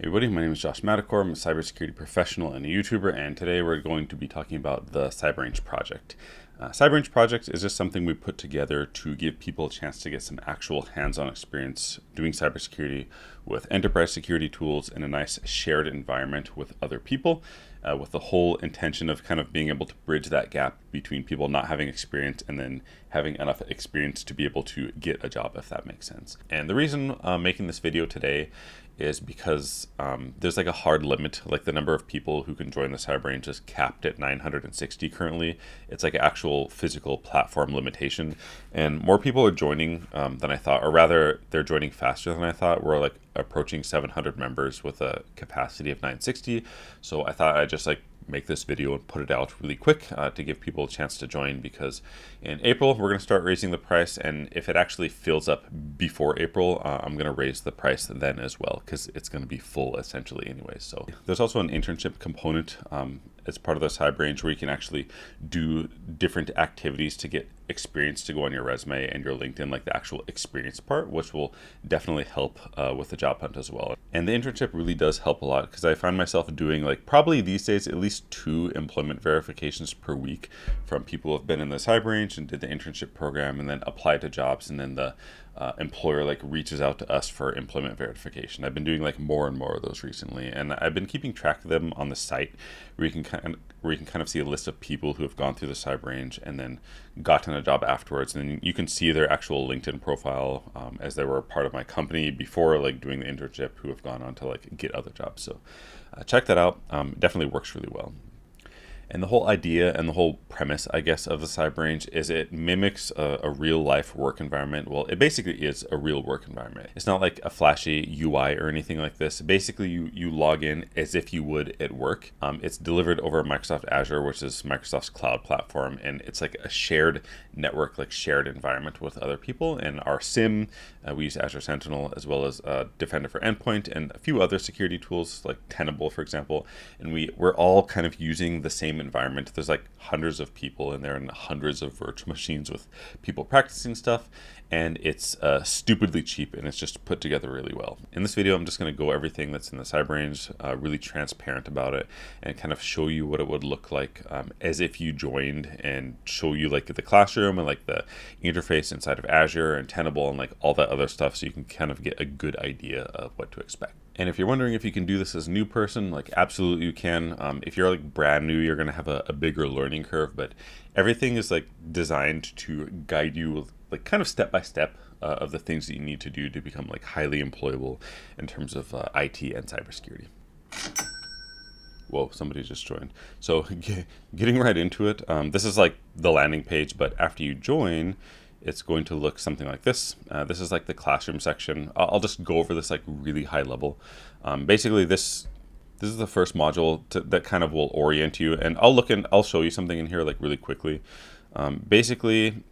Hey everybody, my name is Josh Madakor. I'm a cybersecurity professional and a YouTuber, and today we're going to be talking about the CyberRange project. Uh, CyberRange project is just something we put together to give people a chance to get some actual hands-on experience doing cybersecurity with enterprise security tools in a nice shared environment with other people, uh, with the whole intention of kind of being able to bridge that gap between people not having experience and then having enough experience to be able to get a job, if that makes sense. And the reason I'm making this video today is because um, there's like a hard limit, like the number of people who can join the CyberRange is capped at 960 currently. It's like actual physical platform limitation, and more people are joining um, than I thought, or rather, they're joining faster than I thought. We're like approaching 700 members with a capacity of 960, so I thought I'd just like make this video and put it out really quick uh, to give people a chance to join because in April we're going to start raising the price and if it actually fills up before April uh, I'm going to raise the price then as well because it's going to be full essentially anyway so. There's also an internship component um, as part of this CyberRange where you can actually do different activities to get experience to go on your resume and your LinkedIn, like the actual experience part, which will definitely help uh, with the job hunt as well. And the internship really does help a lot because I find myself doing like probably these days at least two employment verifications per week from people who have been in this the CyberRange and did the internship program and then applied to jobs and then the uh, employer like reaches out to us for employment verification. I've been doing like more and more of those recently, and I've been keeping track of them on the site where you can kind of, where you can kind of see a list of people who have gone through the cyber range and then gotten a job afterwards, and you can see their actual LinkedIn profile um, as they were part of my company before like doing the internship, who have gone on to like get other jobs. So uh, check that out. Um, definitely works really well. And the whole idea and the whole premise, I guess, of the CyberRange is it mimics a, a, real life work environment. Well, it basically is a real work environment. It's not like a flashy UI or anything like this. Basically, you, you log in as if you would at work. Um, it's delivered over Microsoft Azure, which is Microsoft's cloud platform, and it's like a shared network, like shared environment with other people. And our SIEM, uh, we use Azure Sentinel as well as uh, Defender for Endpoint and a few other security tools like Tenable, for example. And we, we're all kind of using the same environment. There's like hundreds of people in there and hundreds of virtual machines with people practicing stuff and it's uh, stupidly cheap and it's just put together really well. In this video, I'm just going to go everything that's in the CyberRange, uh, really transparent about it, and kind of show you what it would look like um, as if you joined and show you like the classroom and like the interface inside of Azure and Tenable and like all that other stuff so you can kind of get a good idea of what to expect. And if you're wondering if you can do this as a new person, like absolutely you can. Um, if you're like brand new, you're going to have a, a bigger learning curve, but everything is like designed to guide you like kind of step by step uh, of the things that you need to do to become like highly employable in terms of uh, IT and cybersecurity. Whoa, somebody just joined. So get, getting right into it, um, this is like the landing page, but after you join, it's going to look something like this. Uh, this is like the classroom section. I'll, I'll, just go over this like really high level. Um, basically, this this is the first module to, that kind of will orient you, and I'll look and I'll show you something in here like really quickly. Um, basically,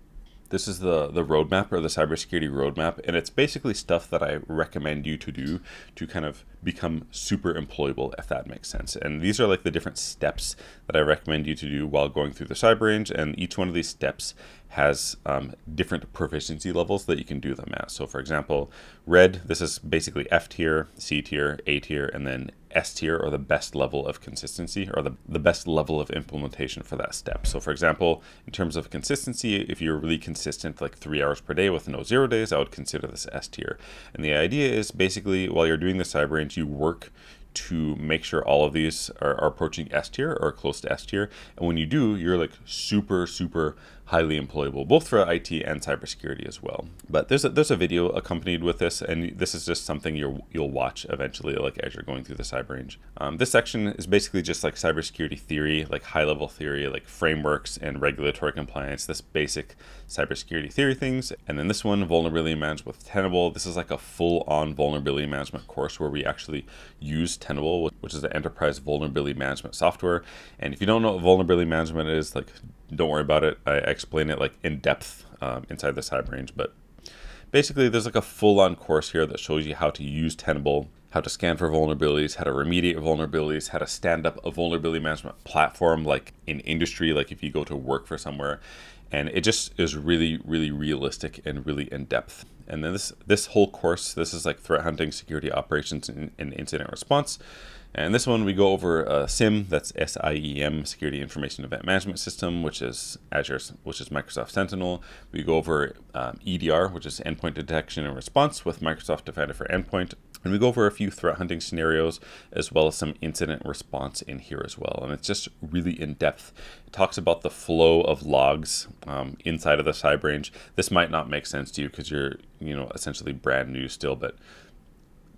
this is the, the roadmap or the cybersecurity roadmap, and it's basically stuff that I recommend you to do to kind of become super employable, if that makes sense. And these are like the different steps that I recommend you to do while going through the cyber range, and each one of these steps has um, different proficiency levels that you can do them at. So for example, red, this is basically F tier, C tier, A tier, and then S tier or the best level of consistency or the, the best level of implementation for that step. So for example, in terms of consistency, if you're really consistent like three hours per day with no zero days, I would consider this S tier. And the idea is basically while you're doing the CyberRange, you work to make sure all of these are, are approaching S tier or close to S tier. And when you do, you're like super, super highly employable, both for IT and cybersecurity as well. But there's a, there's a video accompanied with this, and this is just something you'll you'll watch eventually, like as you're going through the CyberRange. Um, this section is basically just like cybersecurity theory, like high level theory, like frameworks and regulatory compliance. This basic cybersecurity theory things, and then this one, vulnerability management with Tenable. This is like a full on vulnerability management course where we actually use Tenable, which is the enterprise vulnerability management software. And if you don't know what vulnerability management is, like don't worry about it. I explain it like in depth um, inside the range, but basically there's like a full-on course here that shows you how to use Tenable, how to scan for vulnerabilities, how to remediate vulnerabilities, how to stand up a vulnerability management platform like in industry, like if you go to work for somewhere. And it just is really, really realistic and really in depth. And then this this whole course, this is like threat hunting, security operations, and, and incident response. And this one we go over a SIEM, that's SIEM, Security Information Event Management System, which is Azure, which is Microsoft Sentinel. We go over um, EDR, which is Endpoint Detection and Response with Microsoft Defender for Endpoint. And we go over a few threat hunting scenarios as well as some incident response in here as well. And it's just really in depth. It talks about the flow of logs um, inside of the CyberRange. This might not make sense to you because you're, you know, essentially brand new still, but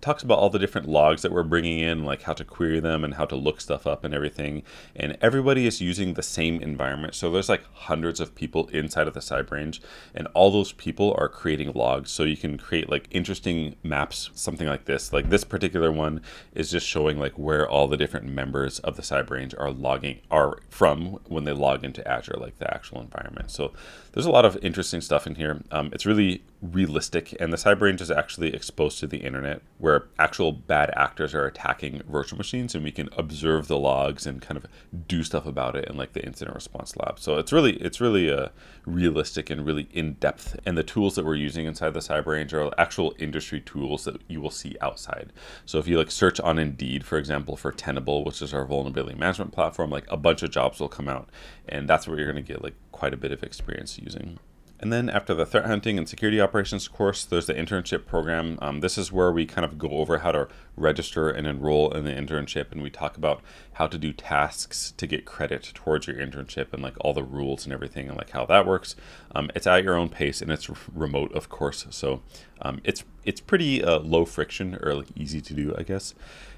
talks about all the different logs that we're bringing in, like how to query them and how to look stuff up and everything. And everybody is using the same environment. So there's like hundreds of people inside of the CyberRange, and all those people are creating logs. So you can create like interesting maps, something like this. Like this particular one is just showing like where all the different members of the CyberRange are logging are from when they log into Azure, like the actual environment. So there's a lot of interesting stuff in here. Um, it's really realistic, and the CyberRange is actually exposed to the internet where actual bad actors are attacking virtual machines, and we can observe the logs and kind of do stuff about it in like the incident response lab. So it's really it's really uh, realistic and really in depth. And the tools that we're using inside the CyberRange are actual industry tools that you will see outside. So if you like search on Indeed, for example, for Tenable, which is our vulnerability management platform, like a bunch of jobs will come out, and that's where you're going to get like quite a bit of experience using. And then after the threat hunting and security operations course, there's the internship program. Um, this is where we kind of go over how to register and enroll in the internship, and we talk about how to do tasks to get credit towards your internship and like all the rules and everything and like how that works. Um, it's at your own pace and it's remote, of course, so um, it's it's pretty uh, low friction or like easy to do, I guess.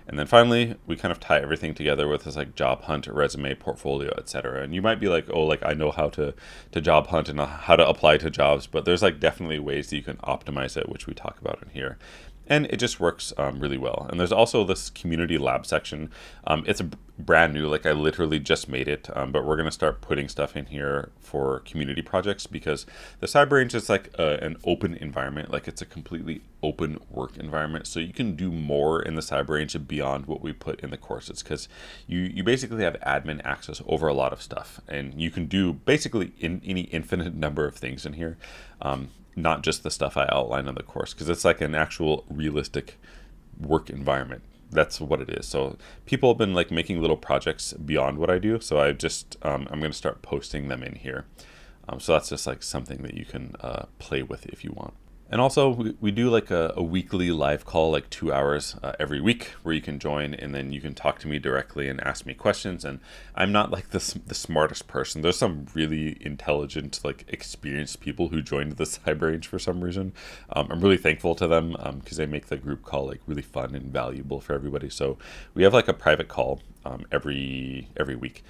And then finally, we kind of tie everything together with this like job hunt, resume, portfolio, etc. And you might be like, oh, like I know how to to job hunt and how to apply to jobs, but there's like definitely ways that you can optimize it, which we talk about in here and it just works um, really well. And there's also this community lab section. Um, it's a brand new, like I literally just made it, um, but we're gonna start putting stuff in here for community projects because the cyber range is like a, an open environment, like it's a completely open work environment. So you can do more in the CyberRange beyond what we put in the courses because you you basically have admin access over a lot of stuff, and you can do basically in any infinite number of things in here. Um, not just the stuff I outline on the course, because it's like an actual realistic work environment. That's what it is. So people have been like making little projects beyond what I do. So I just um, I'm going to start posting them in here. Um, so that's just like something that you can uh, play with if you want. And also, we, we do like a, a, weekly live call, like two hours uh, every week, where you can join and then you can talk to me directly and ask me questions. And I'm not like the, the smartest person. There's some really intelligent, like experienced people who joined the CyberRange for some reason. Um, I'm really thankful to them because um, they make the group call like really fun and valuable for everybody. So we have like a private call um, every every week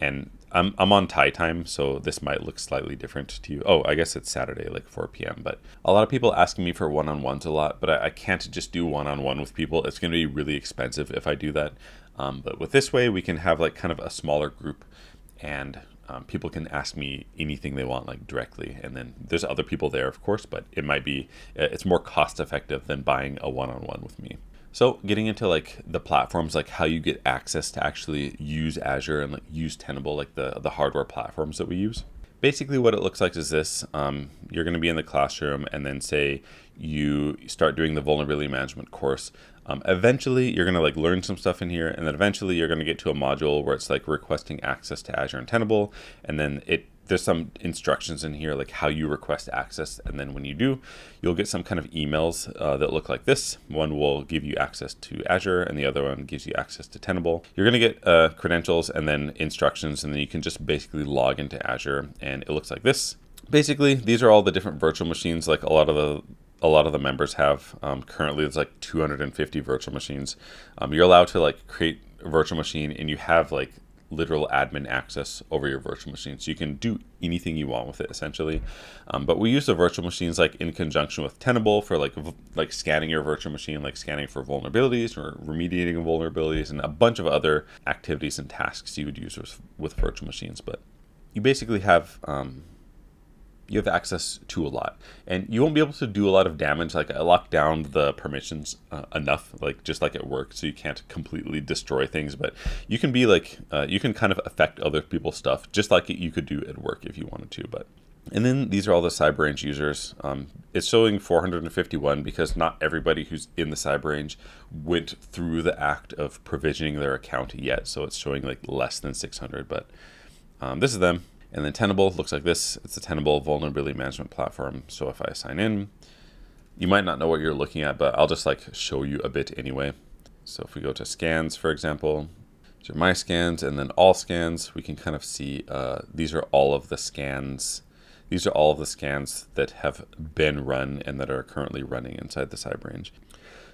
and I'm, I'm on Thai time, so this might look slightly different to you. Oh, I guess it's Saturday, like 4 p.m. But a lot of people asking me for one-on-ones a lot, but I, I can't just do one-on-one with people. It's going to be really expensive if I do that. Um, but with this way, we can have like kind of a smaller group, and um, people can ask me anything they want like directly. And then there's other people there, of course, but it might be it's more cost-effective than buying a one-on-one with me. So getting into like the platforms, like how you get access to actually use Azure and like use Tenable, like the, the hardware platforms that we use. Basically what it looks like is this. Um, you're going to be in the classroom and then say you start doing the vulnerability management course. Um, eventually you're going to like learn some stuff in here and then eventually you're going to get to a module where it's like requesting access to Azure and Tenable and then it there's some instructions in here like how you request access and then when you do you'll get some kind of emails uh, that look like this. One will give you access to azure and the other one gives you access to tenable. You're going to get uh, credentials and then instructions and then you can just basically log into azure and it looks like this. Basically these are all the different virtual machines like a lot of the a lot of the members have. Um, currently it's like 250 virtual machines. Um, you're allowed to like create a virtual machine and you have like literal admin access over your virtual machine. So you can do anything you want with it essentially. Um, but we use the virtual machines like in conjunction with Tenable for like like scanning your virtual machine, like scanning for vulnerabilities or remediating vulnerabilities and a bunch of other activities and tasks you would use with, with virtual machines. But you basically have um, you have access to a lot and you won't be able to do a lot of damage like i locked down the permissions uh, enough like just like at work so you can't completely destroy things but you can be like uh, you can kind of affect other people's stuff just like you could do at work if you wanted to but and then these are all the CyberRange users. Um, it's showing 451 because not everybody who's in the CyberRange went through the act of provisioning their account yet. So it's showing like less than 600, but um, this is them. And then Tenable looks like this. It's a Tenable vulnerability management platform. So if I sign in, you might not know what you're looking at, but I'll just like show you a bit anyway. So if we go to scans, for example, these are my scans and then all scans, we can kind of see uh, these are all of the scans these are all of the scans that have been run and that are currently running inside the CyberRange.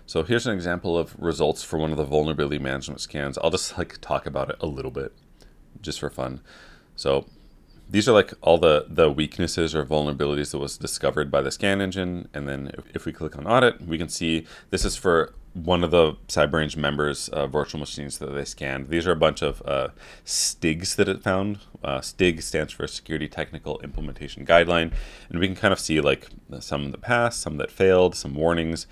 So here's an example of results for one of the vulnerability management scans. I'll just like talk about it a little bit just for fun. So these are like all the, the weaknesses or vulnerabilities that was discovered by the scan engine. And then if, if we click on audit, we can see this is for one of the CyberRange members' uh, virtual machines that they scanned. These are a bunch of uh, STIGs that it found. Uh, STIG stands for Security Technical Implementation Guideline, and we can kind of see like some that passed, some that failed, some warnings.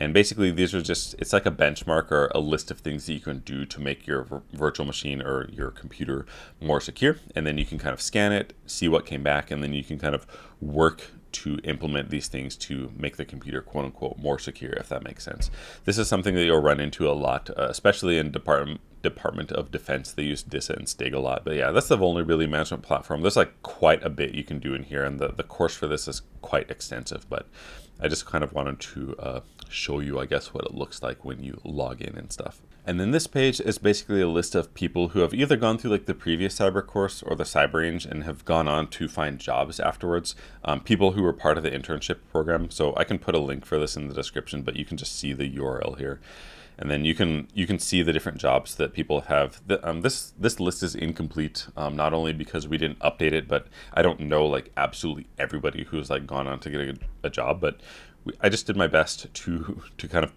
And basically, these are just, it's like a benchmark or a list of things that you can do to make your virtual machine or your computer more secure. And then you can kind of scan it, see what came back, and then you can kind of work to implement these things to make the computer quote unquote more secure, if that makes sense. This is something that you'll run into a lot, uh, especially in Department Department of Defense. They use DISA and STIG a lot. But yeah, that's the vulnerability management platform. There's like quite a bit you can do in here, and the, the course for this is quite extensive. But I just kind of wanted to uh, show you, I guess, what it looks like when you log in and stuff. And then this page is basically a list of people who have either gone through like the previous cyber course or the cyber range and have gone on to find jobs afterwards. Um, people who were part of the internship program. So I can put a link for this in the description, but you can just see the URL here. And then you can you can see the different jobs that people have. The, um, this this list is incomplete, um, not only because we didn't update it, but I don't know like absolutely everybody who's like gone on to get a, a job. But we, I just did my best to to kind of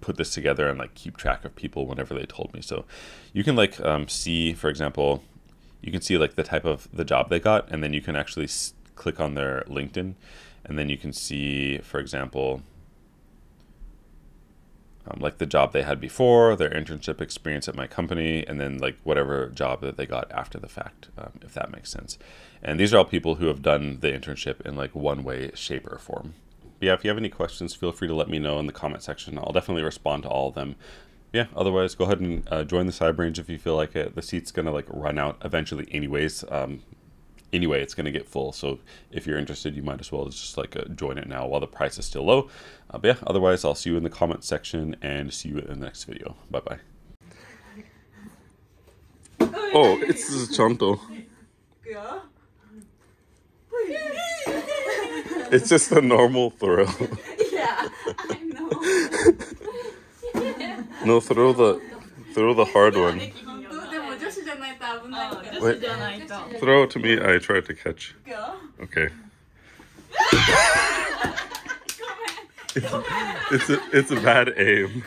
put this together and like keep track of people whenever they told me. So you can like um, see, for example, you can see like the type of the job they got, and then you can actually s- click on their LinkedIn, and then you can see, for example, um, like the job they had before, their internship experience at my company, and then like whatever job that they got after the fact, um, if that makes sense. And these are all people who have done the internship in like one way, shape, or form yeah, if you have any questions, feel free to let me know in the comment section. I'll definitely respond to all of them. Yeah, otherwise, go ahead and uh, join the side CyberRange if you feel like it. The seat's going to like run out eventually anyways. Um, anyway, it's going to get full. So if you're interested, you might as well just like uh, join it now while the price is still low. Uh, but yeah, otherwise, I'll see you in the comment section and see you in the next video. Bye-bye. Oh, it's Chanto. It's just a normal throw. yeah, I know. no, throw the throw the hard one. Wait, throw it to me. I tried to catch. Okay. it's, it's a it's a bad aim.